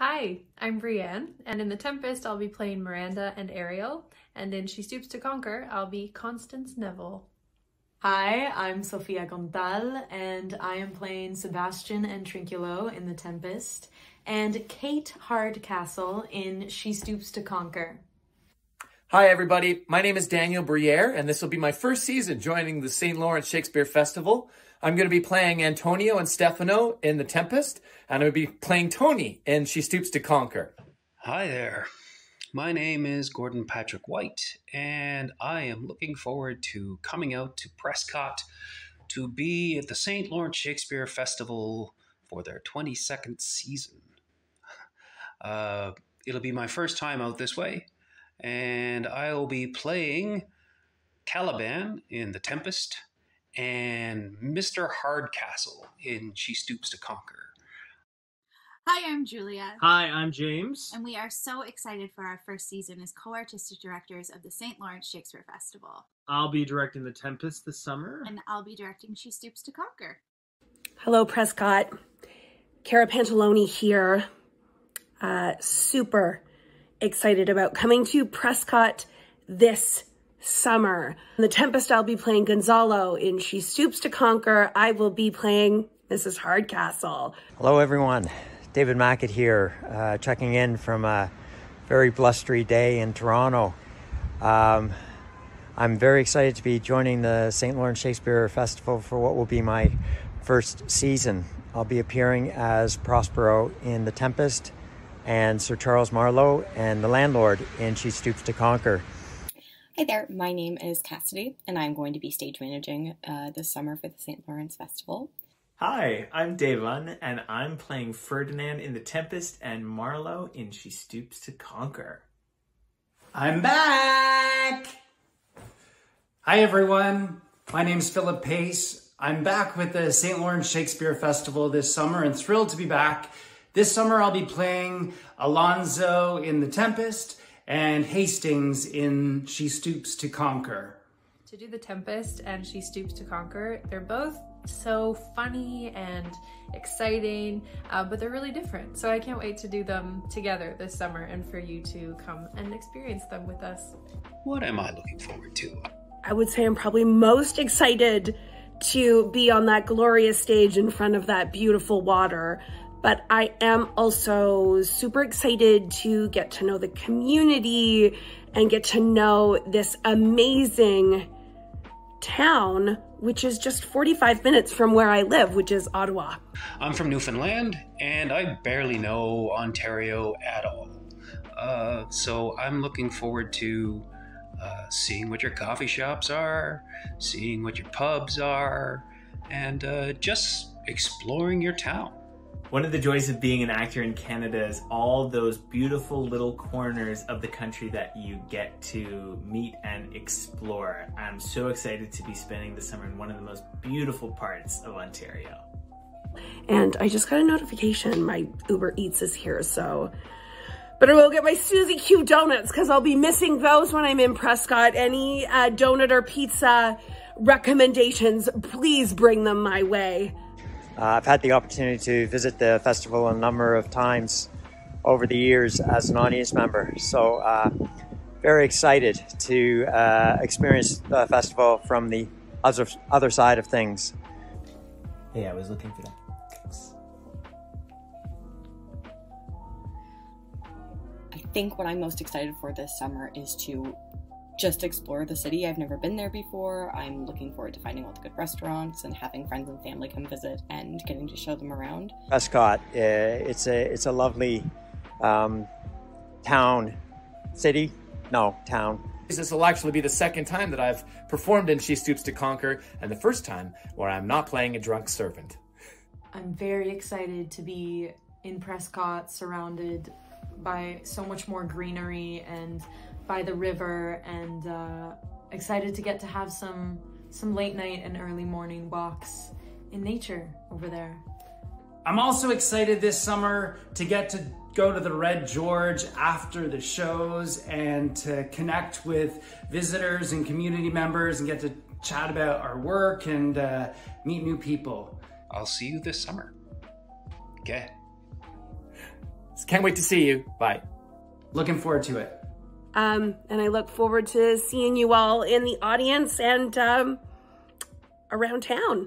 Hi, I'm Breanne, and in The Tempest I'll be playing Miranda and Ariel, and in She Stoops to Conquer I'll be Constance Neville. Hi, I'm Sofia Contal, and I am playing Sebastian and Trinculo in The Tempest, and Kate Hardcastle in She Stoops to Conquer. Hi, everybody. My name is Daniel Briere, and this will be my first season joining the St. Lawrence Shakespeare Festival. I'm going to be playing Antonio and Stephano in The Tempest, and I'm going to be playing Tony in She Stoops to Conquer. Hi there. My name is Gordon Patrick White, and I am looking forward to coming out to Prescott to be at the St. Lawrence Shakespeare Festival for their 22nd season. Uh, it'll be my first time out this way, and I'll be playing Caliban in The Tempest and Mr. Hardcastle in She Stoops to Conquer. Hi, I'm Julia. Hi, I'm James. And we are so excited for our first season as co artistic directors of the St. Lawrence Shakespeare Festival. I'll be directing The Tempest this summer. And I'll be directing She Stoops to Conquer. Hello, Prescott. Cara Pantalone here. Uh, super excited about coming to Prescott this summer. In the Tempest, I'll be playing Gonzalo. In She Stoops to Conquer, I will be playing Mrs. Hardcastle. Hello, everyone. David Mackett here, uh, checking in from a very blustery day in Toronto. Um, I'm very excited to be joining the St. Lawrence Shakespeare Festival for what will be my first season. I'll be appearing as Prospero in The Tempest and Sir Charles Marlow and the landlord in She Stoops to Conquer. Hi there, my name is Cassidy, and I'm going to be stage managing uh, this summer for the St. Lawrence Festival. Hi, I'm Deivan, and I'm playing Ferdinand in The Tempest and Marlow in She Stoops to Conquer. I'm back! Hi, everyone. My name's Phillip Pace. I'm back with the St. Lawrence Shakespeare Festival this summer and thrilled to be back. This summer, I'll be playing Alonso in The Tempest and Hastings in She Stoops to Conquer. To do The Tempest and She Stoops to Conquer, they're both so funny and exciting, uh, but they're really different. So I can't wait to do them together this summer and for you to come and experience them with us. What am I looking forward to? I would say I'm probably most excited to be on that glorious stage in front of that beautiful water. But I am also super excited to get to know the community and get to know this amazing town, which is just 45 minutes from where I live, which is Ottawa. I'm from Newfoundland and I barely know Ontario at all. Uh, so I'm looking forward to uh, seeing what your coffee shops are, seeing what your pubs are, and uh, just exploring your town. One of the joys of being an actor in Canada is all those beautiful little corners of the country that you get to meet and explore. I'm so excited to be spending the summer in one of the most beautiful parts of Ontario. And I just got a notification my Uber Eats is here, so better go get my Susie Q donuts because I'll be missing those when I'm in Prescott. Any uh, donut or pizza recommendations, please bring them my way. Uh, I've had the opportunity to visit the festival a number of times over the years as an audience member. So, uh, very excited to uh, experience the festival from the other, other side of things. Hey, I was looking for that. I think what I'm most excited for this summer is to just explore the city. I've never been there before. I'm looking forward to finding all the good restaurants and having friends and family come visit and getting to show them around. Prescott, uh, it's a it's a lovely um, town, city, no town. This will actually be the second time that I've performed in She Stoops to Conquer, and the first time where I'm not playing a drunk servant. I'm very excited to be in Prescott, surrounded by so much more greenery and by the river and uh, excited to get to have some some late night and early morning walks in nature over there. I'm also excited this summer to get to go to the Red George after the shows and to connect with visitors and community members and get to chat about our work and uh, meet new people. I'll see you this summer. Okay. Can't wait to see you. Bye. Looking forward to it. Um, and I look forward to seeing you all in the audience and um, around town.